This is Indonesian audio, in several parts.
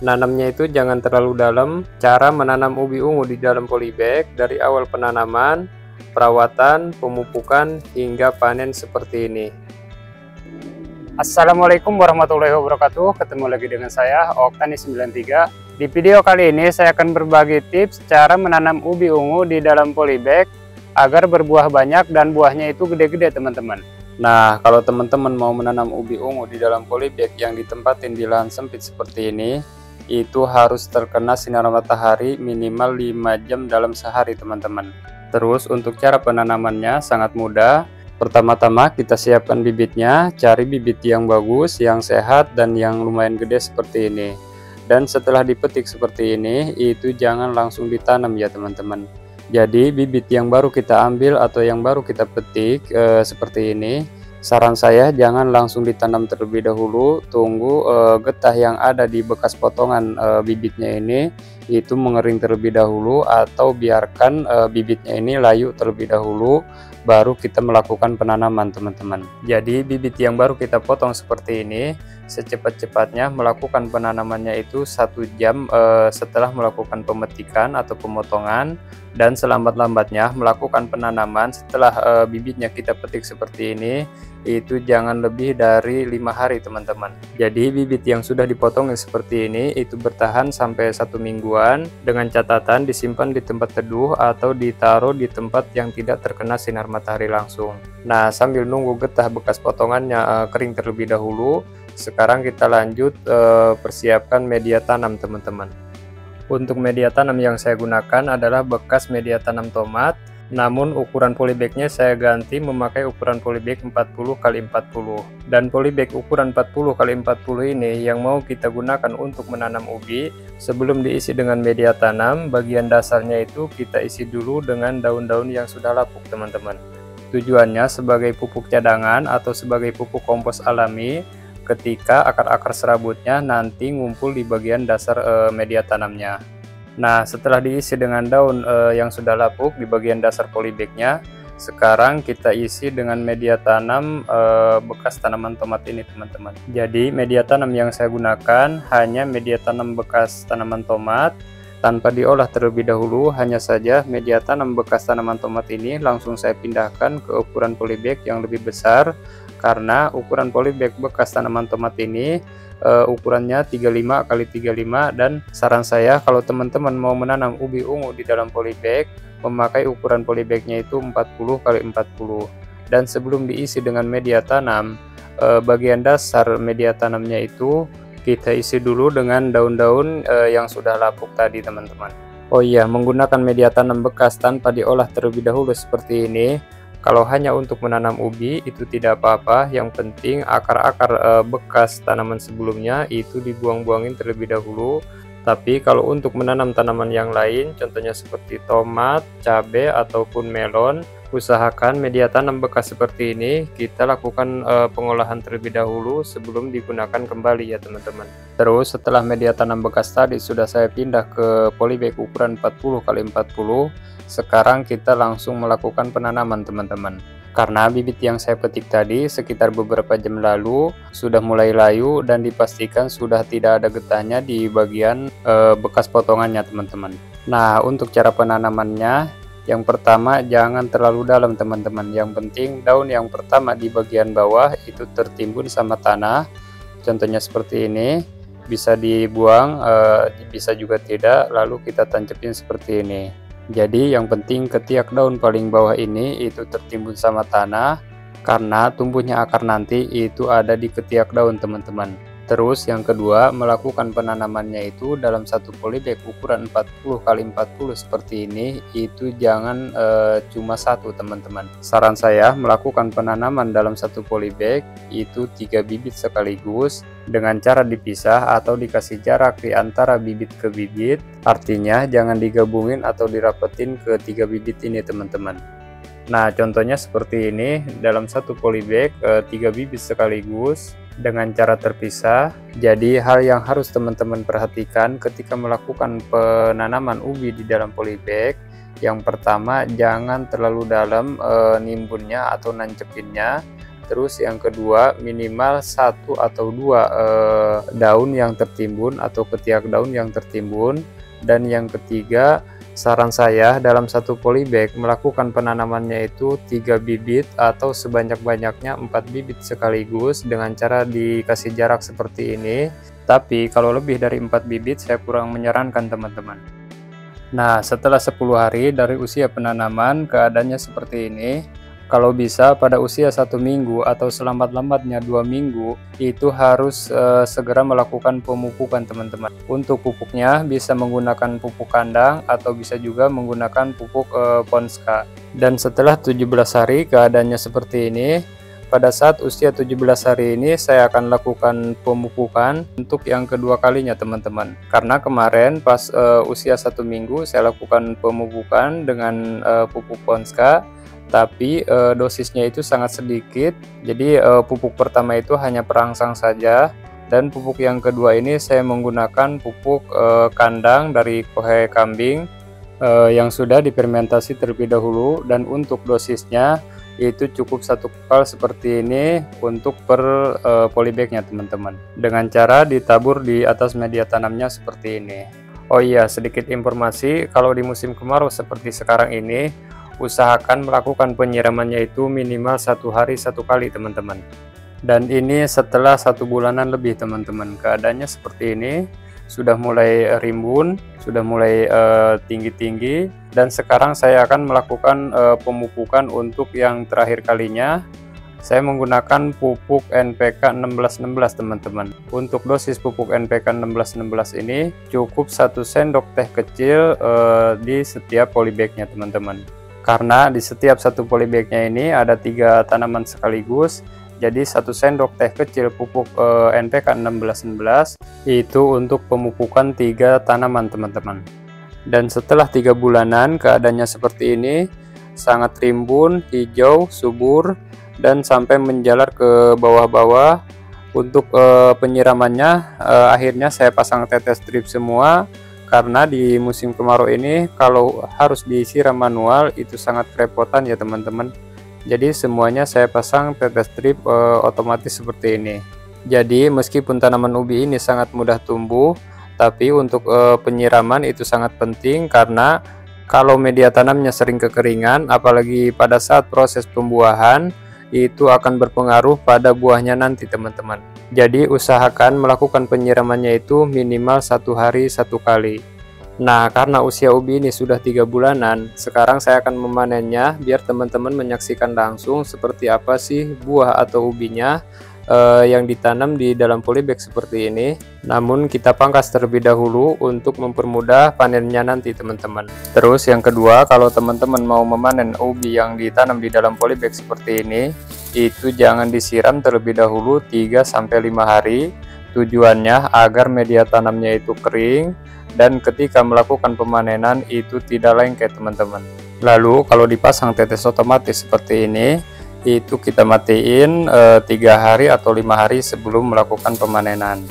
Nanamnya itu jangan terlalu dalam. Cara menanam ubi ungu di dalam polybag dari awal penanaman, perawatan, pemupukan, hingga panen seperti ini. Assalamualaikum warahmatullahi wabarakatuh. Ketemu lagi dengan saya Oktani93. Di video kali ini saya akan berbagi tips cara menanam ubi ungu di dalam polybag agar berbuah banyak dan buahnya itu gede-gede teman-teman. Nah, kalau teman-teman mau menanam ubi ungu di dalam polybag yang ditempatin di lahan sempit seperti ini, itu harus terkena sinar matahari minimal 5 jam dalam sehari teman-teman. Terus untuk cara penanamannya sangat mudah. Pertama-tama kita siapkan bibitnya cari bibit yang bagus yang sehat dan yang lumayan gede seperti ini. Dan setelah dipetik seperti ini itu jangan langsung ditanam ya teman-teman. Jadi bibit yang baru kita ambil atau yang baru kita petik eh, seperti ini Saran saya jangan langsung ditanam terlebih dahulu, tunggu uh, getah yang ada di bekas potongan uh, bibitnya ini itu mengering terlebih dahulu atau biarkan uh, bibitnya ini layu terlebih dahulu baru kita melakukan penanaman teman-teman. Jadi bibit yang baru kita potong seperti ini secepat-cepatnya melakukan penanamannya itu satu jam uh, setelah melakukan pemetikan atau pemotongan dan selambat-lambatnya melakukan penanaman setelah uh, bibitnya kita petik seperti ini itu jangan lebih dari lima hari teman-teman jadi bibit yang sudah dipotong seperti ini itu bertahan sampai satu mingguan dengan catatan disimpan di tempat teduh atau ditaruh di tempat yang tidak terkena sinar matahari langsung. Nah sambil nunggu getah bekas potongannya uh, kering terlebih dahulu sekarang kita lanjut uh, persiapkan media tanam teman-teman. Untuk media tanam yang saya gunakan adalah bekas media tanam tomat namun ukuran polybagnya saya ganti memakai ukuran polybag 40 x 40 dan polybag ukuran 40 x 40 ini yang mau kita gunakan untuk menanam ubi sebelum diisi dengan media tanam bagian dasarnya itu kita isi dulu dengan daun-daun yang sudah lapuk teman-teman. Tujuannya sebagai pupuk cadangan atau sebagai pupuk kompos alami ketika akar-akar serabutnya nanti ngumpul di bagian dasar e, media tanamnya Nah, setelah diisi dengan daun uh, yang sudah lapuk di bagian dasar polybagnya, sekarang kita isi dengan media tanam uh, bekas tanaman tomat ini, teman-teman. Jadi, media tanam yang saya gunakan hanya media tanam bekas tanaman tomat tanpa diolah terlebih dahulu, hanya saja media tanam bekas tanaman tomat ini langsung saya pindahkan ke ukuran polybag yang lebih besar karena ukuran polybag bekas tanaman tomat ini uh, ukurannya 35 kali 35 dan saran saya kalau teman-teman mau menanam ubi ungu di dalam polybag memakai ukuran polybagnya itu 40 kali 40 dan sebelum diisi dengan media tanam uh, bagian dasar media tanamnya itu kita isi dulu dengan daun-daun uh, yang sudah lapuk tadi teman-teman. Oh iya menggunakan media tanam bekas tanpa diolah terlebih dahulu seperti ini kalau hanya untuk menanam ubi itu tidak apa-apa, yang penting akar-akar e, bekas tanaman sebelumnya itu dibuang-buangin terlebih dahulu. Tapi kalau untuk menanam tanaman yang lain, contohnya seperti tomat, cabai ataupun melon, usahakan media tanam bekas seperti ini kita lakukan e, pengolahan terlebih dahulu sebelum digunakan kembali ya teman-teman. Terus setelah media tanam bekas tadi sudah saya pindah ke polybag ukuran 40 x 40 sekarang kita langsung melakukan penanaman teman-teman. Karena bibit yang saya petik tadi sekitar beberapa jam lalu sudah mulai layu dan dipastikan sudah tidak ada getahnya di bagian e, bekas potongannya teman-teman. Nah untuk cara penanamannya yang pertama jangan terlalu dalam teman-teman. Yang penting daun yang pertama di bagian bawah itu tertimbun sama tanah. Contohnya seperti ini bisa dibuang e, bisa juga tidak lalu kita tancapin seperti ini jadi yang penting ketiak daun paling bawah ini itu tertimbun sama tanah karena tumbuhnya akar nanti itu ada di ketiak daun teman-teman. Terus yang kedua, melakukan penanamannya itu dalam satu polybag ukuran 40 kali 40 seperti ini, itu jangan e, cuma satu teman-teman. Saran saya melakukan penanaman dalam satu polybag itu tiga bibit sekaligus dengan cara dipisah atau dikasih jarak di antara bibit ke bibit. Artinya jangan digabungin atau dirapetin ke tiga bibit ini teman-teman. Nah contohnya seperti ini dalam satu polybag e, tiga bibit sekaligus dengan cara terpisah. Jadi hal yang harus teman-teman perhatikan ketika melakukan penanaman ubi di dalam polybag, yang pertama jangan terlalu dalam e, nimbunnya atau nancepinnya, Terus yang kedua minimal satu atau dua eh, daun yang tertimbun atau ketiak daun yang tertimbun. Dan yang ketiga saran saya dalam satu polybag melakukan penanamannya itu tiga bibit atau sebanyak-banyaknya empat bibit sekaligus dengan cara dikasih jarak seperti ini. Tapi kalau lebih dari empat bibit saya kurang menyarankan teman-teman. Nah setelah 10 hari dari usia penanaman keadaannya seperti ini kalau bisa pada usia satu minggu atau selambat-lambatnya dua minggu itu harus uh, segera melakukan pemupukan teman-teman. Untuk pupuknya bisa menggunakan pupuk kandang atau bisa juga menggunakan pupuk uh, ponska. Dan setelah 17 hari keadaannya seperti ini pada saat usia 17 hari ini saya akan lakukan pemupukan untuk yang kedua kalinya teman-teman. Karena kemarin pas uh, usia satu minggu saya lakukan pemupukan dengan uh, pupuk ponska tapi e, dosisnya itu sangat sedikit. Jadi e, pupuk pertama itu hanya perangsang saja. Dan pupuk yang kedua ini saya menggunakan pupuk e, kandang dari kohe kambing e, yang sudah difermentasi terlebih dahulu. Dan untuk dosisnya itu cukup satu kupal seperti ini untuk per e, polybagnya teman-teman. Dengan cara ditabur di atas media tanamnya seperti ini. Oh iya sedikit informasi. Kalau di musim kemarau seperti sekarang ini usahakan melakukan penyiramannya itu minimal satu hari satu kali teman-teman. Dan ini setelah satu bulanan lebih teman-teman. Keadaannya seperti ini. Sudah mulai rimbun sudah mulai eh, tinggi-tinggi. Uh, dan sekarang saya akan melakukan uh, pemupukan untuk yang terakhir kalinya. Saya menggunakan pupuk NPK 1616 teman-teman. Untuk dosis pupuk NPK 1616 ini cukup satu sendok teh kecil uh, di setiap polybagnya teman-teman karena di setiap satu polybagnya ini ada tiga tanaman sekaligus. Jadi satu sendok teh kecil pupuk eh, NPK 1616 itu untuk pemupukan tiga tanaman teman-teman. Dan setelah tiga bulanan keadaannya seperti ini sangat rimbun hijau subur dan sampai menjalar ke bawah-bawah. Untuk eh, penyiramannya eh, akhirnya saya pasang tetes drip semua karena di musim kemarau ini kalau harus disiram manual itu sangat kerepotan ya teman-teman. Jadi semuanya saya pasang tetes strip e, otomatis seperti ini. Jadi meskipun tanaman ubi ini sangat mudah tumbuh tapi untuk e, penyiraman itu sangat penting karena kalau media tanamnya sering kekeringan apalagi pada saat proses pembuahan itu akan berpengaruh pada buahnya nanti teman-teman jadi usahakan melakukan penyiramannya itu minimal satu hari satu kali. Nah karena usia ubi ini sudah tiga bulanan, sekarang saya akan memanennya biar teman-teman menyaksikan langsung seperti apa sih buah atau ubinya eh, yang ditanam di dalam polybag seperti ini. Namun kita pangkas terlebih dahulu untuk mempermudah panennya nanti teman-teman. Terus yang kedua, kalau teman-teman mau memanen ubi yang ditanam di dalam polybag seperti ini, itu jangan disiram terlebih dahulu 3-5 hari tujuannya agar media tanamnya itu kering dan ketika melakukan pemanenan itu tidak lengket teman-teman lalu kalau dipasang tetes otomatis seperti ini itu kita matiin e, tiga hari atau lima hari sebelum melakukan pemanenan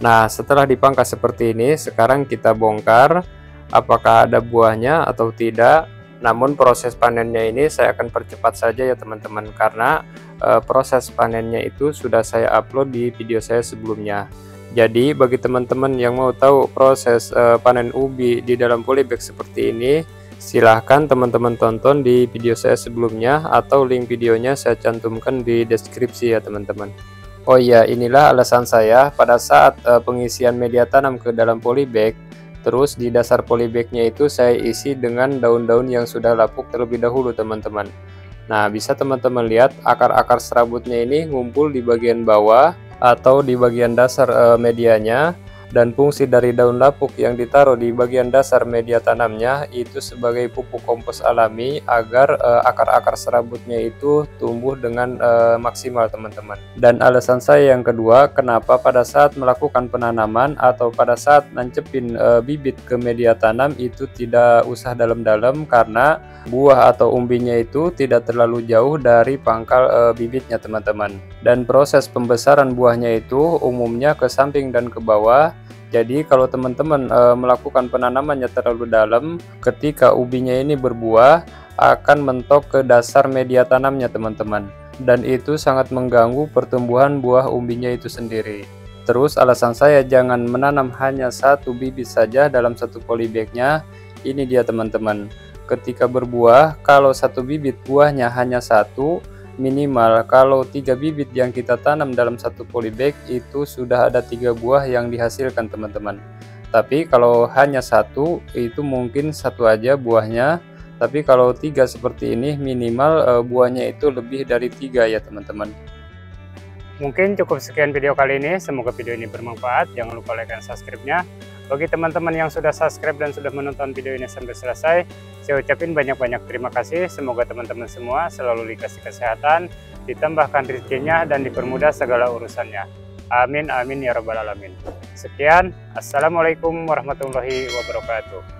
nah setelah dipangkas seperti ini sekarang kita bongkar apakah ada buahnya atau tidak namun proses panennya ini saya akan percepat saja ya teman-teman karena e, proses panennya itu sudah saya upload di video saya sebelumnya. Jadi bagi teman-teman yang mau tahu proses e, panen ubi di dalam polybag seperti ini, silahkan teman-teman tonton di video saya sebelumnya atau link videonya saya cantumkan di deskripsi ya teman-teman. Oh iya, inilah alasan saya pada saat e, pengisian media tanam ke dalam polybag Terus di dasar polybagnya itu saya isi dengan daun-daun yang sudah lapuk terlebih dahulu teman-teman. Nah bisa teman-teman lihat akar-akar serabutnya ini ngumpul di bagian bawah atau di bagian dasar e, medianya dan fungsi dari daun lapuk yang ditaruh di bagian dasar media tanamnya itu sebagai pupuk kompos alami agar eh, akar-akar serabutnya itu tumbuh dengan uh, maksimal teman-teman. Dan alasan saya yang kedua kenapa pada saat melakukan penanaman atau pada saat nancepin uh, bibit ke media tanam itu tidak usah dalam-dalam karena buah atau umbinya itu tidak terlalu jauh dari pangkal bibitnya teman-teman. Dan proses pembesaran buahnya itu umumnya ke samping dan ke bawah jadi kalau teman-teman e, melakukan penanamannya terlalu dalam, ketika ubinya ini berbuah, akan mentok ke dasar media tanamnya teman-teman dan itu sangat mengganggu pertumbuhan buah umbinya itu sendiri. Terus alasan saya jangan menanam hanya satu bibit saja dalam satu polybagnya, ini dia teman-teman. Ketika berbuah, kalau satu bibit buahnya hanya satu, minimal kalau tiga bibit yang kita tanam dalam satu polybag itu sudah ada tiga buah yang dihasilkan teman-teman. Tapi kalau hanya satu, itu mungkin satu aja buahnya. Tapi kalau tiga seperti ini, minimal uh, buahnya itu lebih dari tiga ya teman-teman. Mungkin cukup sekian video kali ini, semoga video ini bermanfaat. Jangan lupa like dan subscribe-nya. Bagi teman-teman yang sudah subscribe dan sudah menonton video ini sampai selesai, saya ucapin banyak-banyak terima kasih. Semoga teman-teman semua selalu dikasih kesehatan, ditambahkan rezekinya, dan dipermudah segala urusannya. Amin, amin, ya rabbal alamin. Sekian, Assalamualaikum warahmatullahi wabarakatuh.